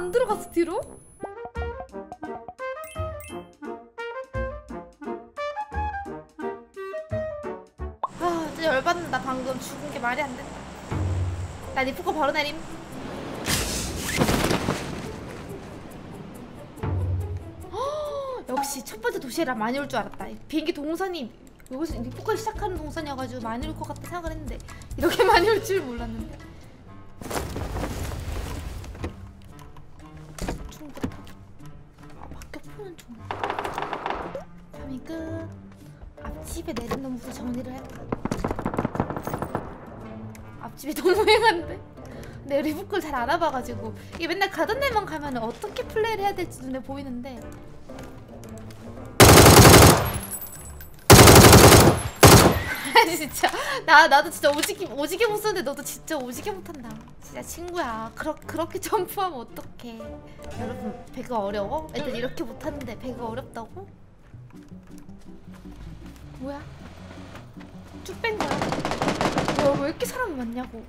아안 들어갔어 뒤로? 아 진짜 열받는다. 방금 죽은 게 말이 안 된다 나 리포커 바로 내림 허, 역시 첫 번째 도시에라 많이 올 줄 알았다. 이 비행기 동선이 여기서 리포커 시작하는 동선이어가지고 많이 올 것 같다 생각을 했는데 이렇게 많이 올 줄 몰랐는데. 아 앞집에 내린 놈부터 정리를 할까 앞집이 너무 행한데? 내 리부클 잘 알아봐가지고 이게 맨날 가던 데만 가면 어떻게 플레이를 해야 될지 눈에 보이는데 진짜 나 나도 진짜 오지게 오지게 못 쓰는데 너도 진짜 오지게 못한다. 진짜 친구야. 그렇 그렇게 점프하면 어떡해? 여러분 배그 어려워? 애들 이렇게 못하는데 배그 어렵다고? 뭐야? 쭉 뺀 거야? 뭐야 왜 이렇게 사람이 많냐고?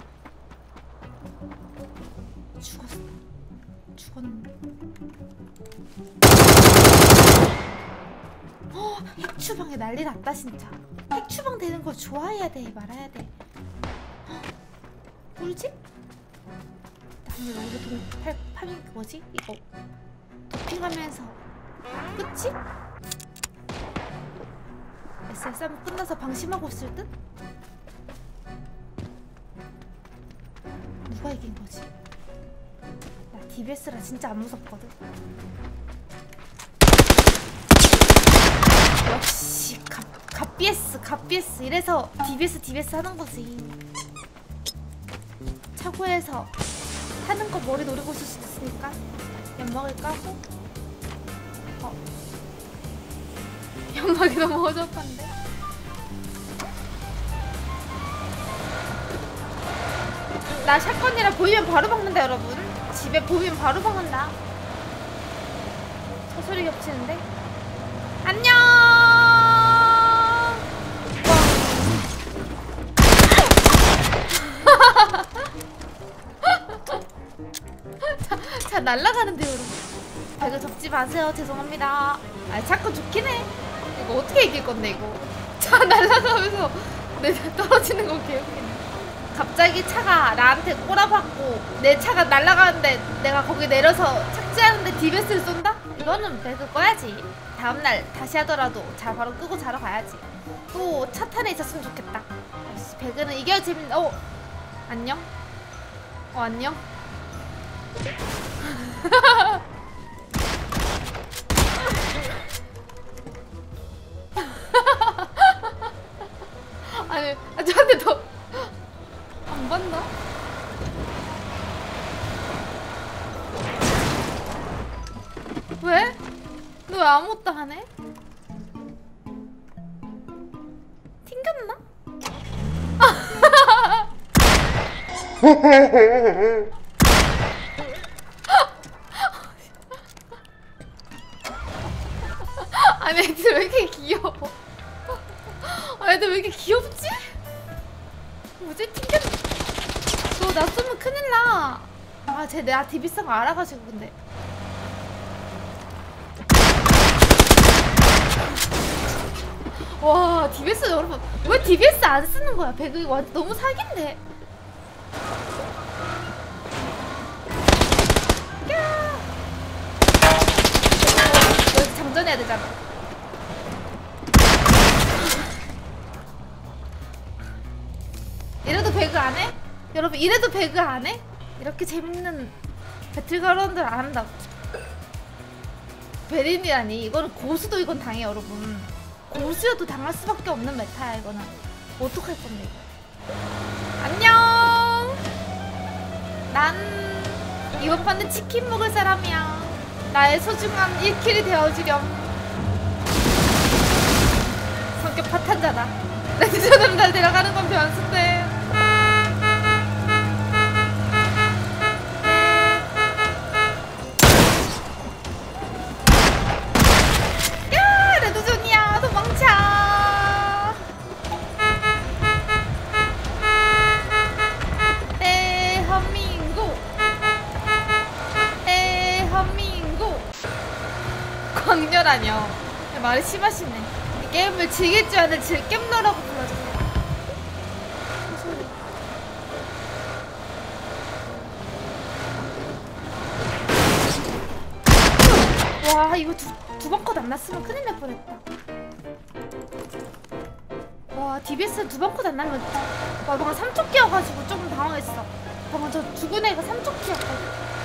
죽었어. 죽었는데. 어, 핵추방에 난리 났다 진짜. 핵추방 되는 걸 좋아해야 돼 말아야 돼. 헉, 꿀집? 나는 여기서 동 팔, 파밍 뭐지? 이거 도핑하면서 끝이? SR3 끝나서 방심하고 있을 듯? 누가 이긴 거지? 나 DBS라 진짜 안 무섭거든. 역시 갑, 갑 BS 갑BS 이래서 DBS DBS 하는 거지. 차고에서 타는 거 머리 노리고 있을 수도 있으니까 연막을 까고. 어. 연막이 너무 어접한데? 나 샷건이라 보이면 바로 박는다 여러분. 집에 보이면 바로 박는다. 소리 겹치는데. 안녕. 날라가는데 여러분. 배그 접지 마세요. 죄송합니다. 아 자꾸 좋긴 해. 이거 어떻게 이길 건데 이거. 차 날라가면서 내 떨어지는 거 개웃기네. 갑자기 차가 나한테 꼬라박고 내 차가 날아가는데 내가 거기 내려서 착지하는데 디베스를 쏜다? 이거는 배그 꺼야지 다음날 다시 하더라도 자 바로 끄고 자러 가야지 또 차 탄에 있었으면 좋겠다 배그는 이겨야 재밌다 어 안녕? 어 안녕? 아니 아, 저한테 더 안 봤나? 왜? 너 왜 아무것도 안 해? 튕겼나? 아니 애들 왜 이렇게 귀여워? 아 애들 왜 이렇게 귀엽지? 뭐지 튕겼? 너나 쏘면 큰일 나. 아, 쟤 내가 디비싼 거 알아가지고 근데. 와, DBS 여러분 왜 DBS 안 쓰는 거야? 배그 완 너무 사기인데. 야! 여기 장전해야 되잖아. 배그 안 해? 여러분 이래도 배그 안 해? 이렇게 재밌는 배틀그라운드를 안 한다고. 베린이라니 이거는 고수도 이건 당해 여러분. 고수여도 당할 수밖에 없는 메타야 이거는. 어떡할 건데 이거. 안녕! 난 이번 판은 치킨 먹을 사람이야. 나의 소중한 1킬이 되어주렴. 성격 파탄자다. 레드존으로 날 데려가는 건 변수인데 광렬하뇨. 말이 심하시네. 이 게임을 즐길 줄 아는 즐겜러라고 불러주세요. 와 이거 두번 컷 안 났으면 큰일 날 뻔했다. 와 DBS 두번 컷 안 나면 와 뭔가 삼촉기여가지고 조금 당황했어. 방금 저 죽은 애가 삼촉기였거든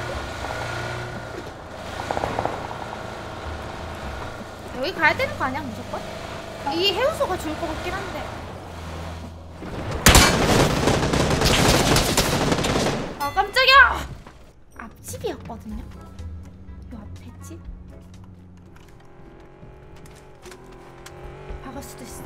여기 가야 되는 거 아니야 무조건? 이 해우소가 좋을 것 같긴 한데. 아 깜짝이야! 앞집이었거든요? 요 앞에 집? 박을 수도 있어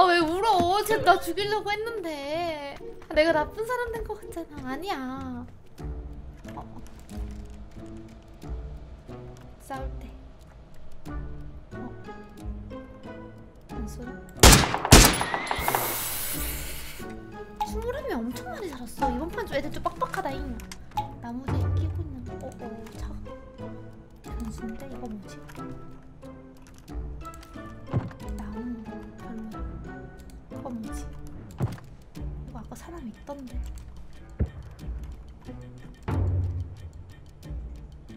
아 왜 울어? 쟤나 죽이려고 했는데 내가 나쁜 사람 된 것 같잖아. 아니야. 어. 싸울 때. 어. 무슨 소리? 스물한 명 엄청 많이 살았어. 이번 판 좀 애들 좀 빡빡하다잉. 나무에 끼고 있는 거. 어, 어, 차가. 변수인데 이거 뭐지? 사람 있던데.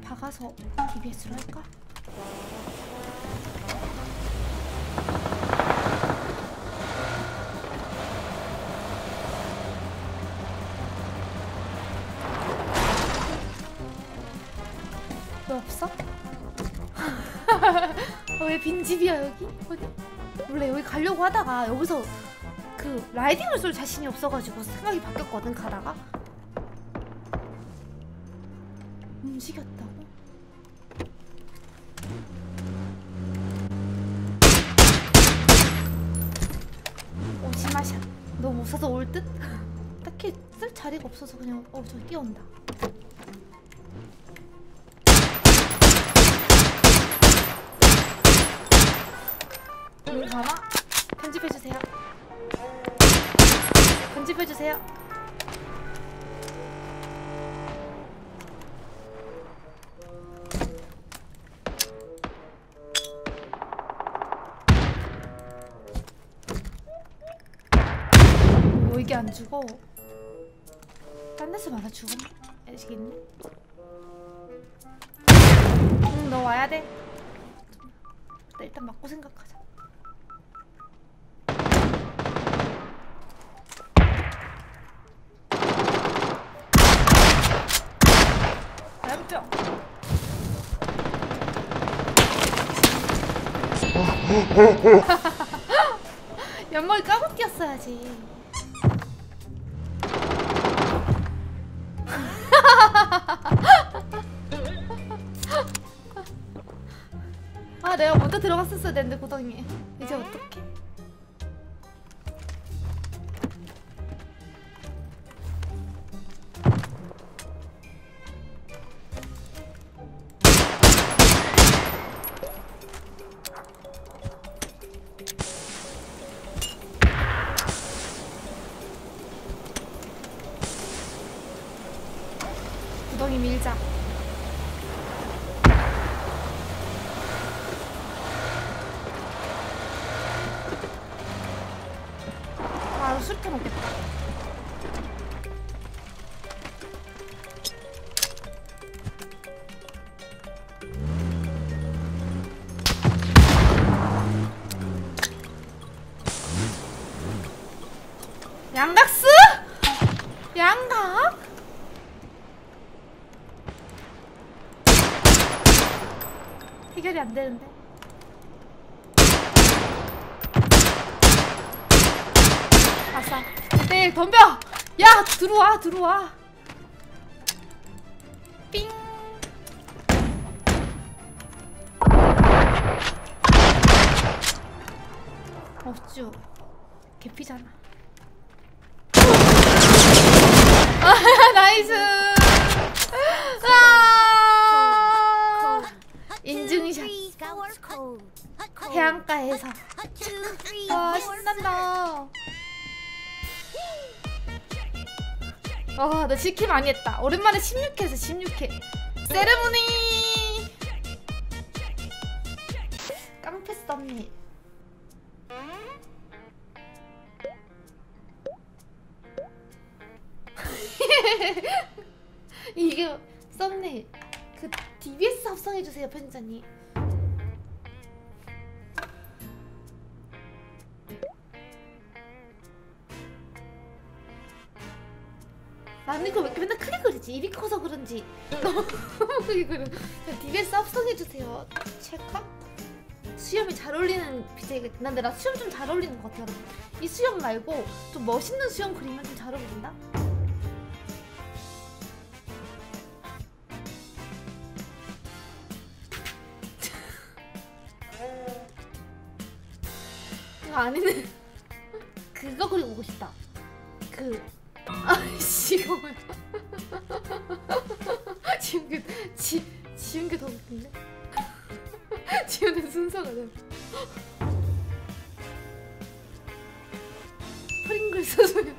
박아서 DBS로 할까? 왜 없어? 어, 왜 빈집이야 여기? 어디? 원래 여기 가려고 하다가 여기서 그 라이딩을 쏠 자신이 없어가지고 생각이 바뀌었거든 가다가 움직였다고? 오지마샷 너무 없어서 올 듯? 딱히 쓸 자리가 없어서 그냥 어 저기 뛰어온다 눈 감아 편집해주세요 편집해주세요. 오 이게 안 죽어? 딴 데서 맞아 죽음. 아시겠니? 응너 와야 돼. 나 일단 맞고 생각하자 연막이 까고 뛰었어야지. 아 내가 먼저 들어갔었어야 되는데 고동이. 이제 어떡해 술태 먹겠다. 양각스? 양각? 해결이 안 되는데. 아싸. 1대1 덤벼! 야! 들어와, 들어와. 삥. 없죠. 개피잖아. 아, 나이스. 아! 인증샷. 해안가에서. 아, 신난다. 아, 나 지키 많이 했다. 오랜만에 16회에서 16회. 세레모니! 깡패 썸니. 이게 썸네일. 그 DBS 합성해주세요, 편집자님. 나는 이거 왜 이렇게 맨날 크게 그리지? 입이 커서 그런지 너무 크게 그려. DBS 합성해주세요. 찰칵. 수염이 잘 어울리는 BJ가 난데 나 수염 좀 잘 어울리는 것 같아. 이 수염 말고 좀 멋있는 수염 그리면 좀 잘 어울린다. 이거 안에는 그거 그리고 오고 싶다. 그 뭐야? 지금 그 지, 지운 게더 웃긴데? 지우는 순서가 돼. 프링글 소소요.